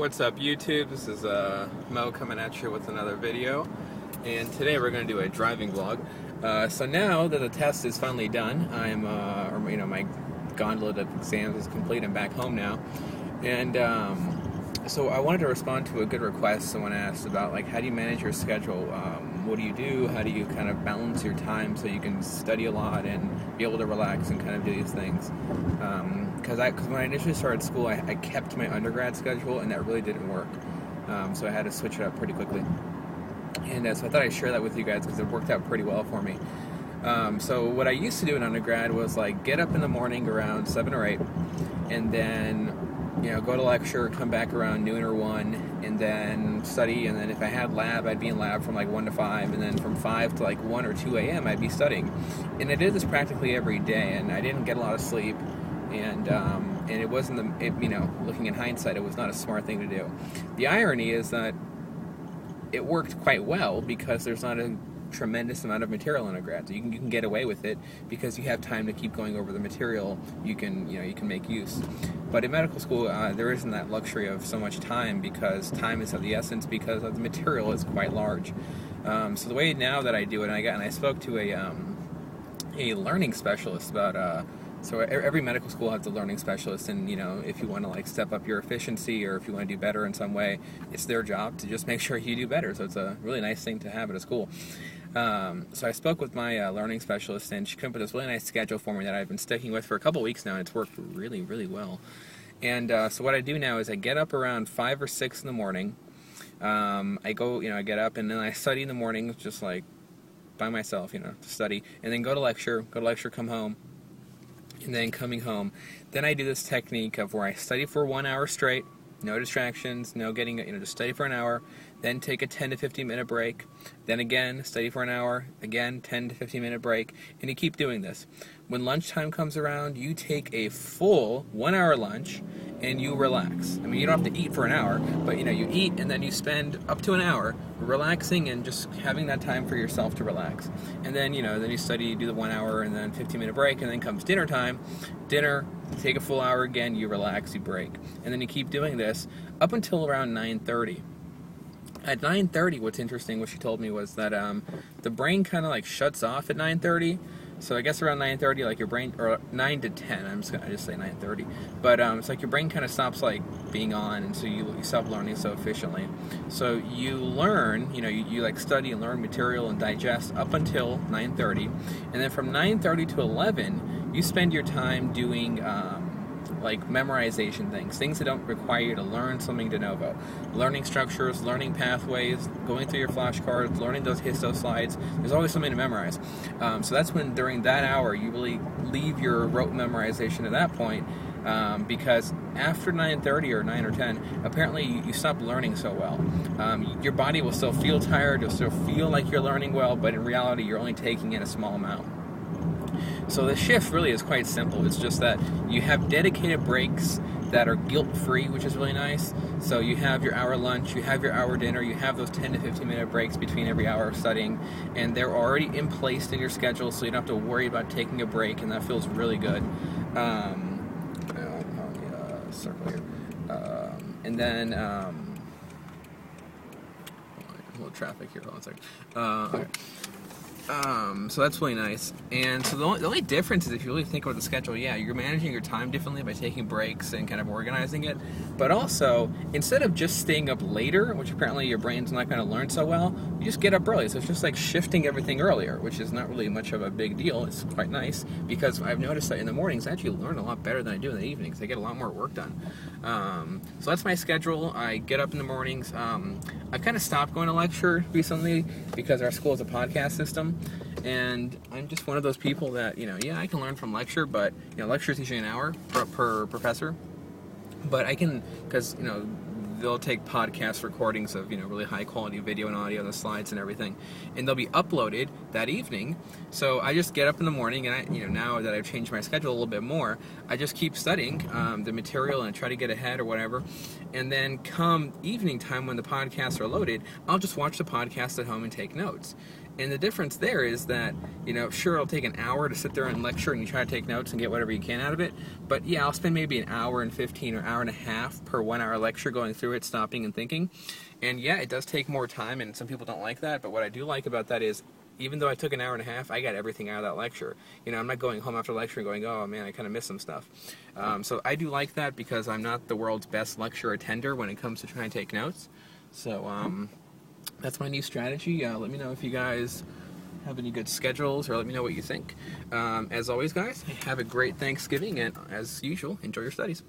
What's up YouTube? This is uh, Mo coming at you with another video. And today we're going to do a driving vlog. Uh, so now that the test is finally done, I'm, uh, or, you know, my gondola of exams is complete, I'm back home now. And um, so I wanted to respond to a good request someone asked about like how do you manage your schedule? Um, what do you do? How do you kind of balance your time so you can study a lot and be able to relax and kind of do these things because I cause when I initially started school I, I, kept my undergrad schedule and that really didn't work um, so I had to switch it up pretty quickly and uh, so I thought I'd share that with you guys because it worked out pretty well for me um, so what I used to do in undergrad was like get up in the morning around 7 or 8 and then you know, go to lecture, come back around noon or one, and then study. And then if I had lab, I'd be in lab from like one to five, and then from five to like one or two a.m. I'd be studying. And I did this practically every day, and I didn't get a lot of sleep. And um, and it wasn't the it, you know looking in hindsight, it was not a smart thing to do. The irony is that it worked quite well because there's not a tremendous amount of material in a grad. So you can, you can get away with it because you have time to keep going over the material. You can you know you can make use. But in medical school, uh, there isn't that luxury of so much time because time is of the essence because the material is quite large. Um, so the way now that I do it, and I got and I spoke to a um, a learning specialist about. Uh, so every medical school has a learning specialist, and you know if you want to like step up your efficiency or if you want to do better in some way, it's their job to just make sure you do better. So it's a really nice thing to have at a school. Um, so I spoke with my uh, learning specialist, and she came up with this really nice schedule for me that I've been sticking with for a couple weeks now, and it's worked really, really well. And uh, so what I do now is I get up around five or six in the morning. Um, I go, you know, I get up and then I study in the morning, just like by myself, you know, to study, and then go to lecture, go to lecture, come home, and then coming home, then I do this technique of where I study for one hour straight no distractions, no getting, you know, just study for an hour, then take a 10 to 15 minute break, then again, study for an hour, again, 10 to 15 minute break, and you keep doing this. When lunchtime comes around, you take a full one hour lunch and you relax. I mean, you don't have to eat for an hour, but you know, you eat and then you spend up to an hour relaxing and just having that time for yourself to relax. And then, you know, then you study, you do the one hour and then 15 minute break, and then comes dinner time. Dinner, take a full hour again, you relax, you break. And then you keep doing this up until around 9:30. At 9:30, what's interesting, what she told me was that um, the brain kind of like shuts off at 9:30 so I guess around 9:30, like your brain, or 9 to 10. I'm just gonna just say 9:30, but um, it's like your brain kind of stops like being on, and so you, you stop learning so efficiently. So you learn, you know, you, you like study and learn material and digest up until 9:30, and then from 9:30 to 11, you spend your time doing. Um, like memorization things, things that don't require you to learn something de novo. Learning structures, learning pathways, going through your flashcards, learning those histo slides. There's always something to memorize. Um, so that's when during that hour you really leave your rote memorization at that point. Um, because after 9.30 or 9 or 10 apparently you, you stop learning so well um, your body will still feel tired you'll still feel like you're learning well but in reality you're only taking in a small amount so the shift really is quite simple. It's just that you have dedicated breaks that are guilt free, which is really nice. So you have your hour lunch, you have your hour dinner, you have those 10 to 15 minute breaks between every hour of studying, and they're already in place in your schedule, so you don't have to worry about taking a break, and that feels really good. Um, uh, circle here. Um, and then. Um, a little traffic here. Hold on a second. Uh, okay. Um, so that's really nice. And so the only, the only, difference is if you really think about the schedule, yeah, you're managing your time differently by taking breaks and kind of organizing it. But also, instead of just staying up later, which apparently your brain's not going to learn so well, you just get up early. So it's just like shifting everything earlier, which is not really much of a big deal. It's quite nice because I've noticed that in the mornings I actually learn a lot better than I do in the evenings. I get a lot more work done. Um, so that's my schedule. I get up in the mornings. Um, I kind of stopped going to lecture recently because our school is a podcast system and I'm just one of those people that you know, yeah, I can learn from lecture, but you know, lecture is usually an hour per, per professor, but I can because you know they'll take podcast recordings of you know really high quality video and audio, the slides and everything, and they'll be uploaded that evening. So I just get up in the morning, and I, you know, now that I've changed my schedule a little bit more, I just keep studying um, the material and try to get ahead or whatever. And then come evening time when the podcasts are loaded, I'll just watch the podcast at home and take notes. And the difference there is that, you know, sure, it'll take an hour to sit there and lecture and you try to take notes and get whatever you can out of it. But yeah, I'll spend maybe an hour and 15 or hour and a half per one hour lecture going through it, stopping and thinking. And yeah, it does take more time, and some people don't like that. But what I do like about that is even though I took an hour and a half, I got everything out of that lecture. You know, I'm not going home after lecture and going, oh man, I kind of missed some stuff. Um, so I do like that because I'm not the world's best lecture attender when it comes to trying to take notes. So um, that's my new strategy. Uh, let me know if you guys have any good schedules or let me know what you think. Um, as always, guys, have a great Thanksgiving and as usual, enjoy your studies.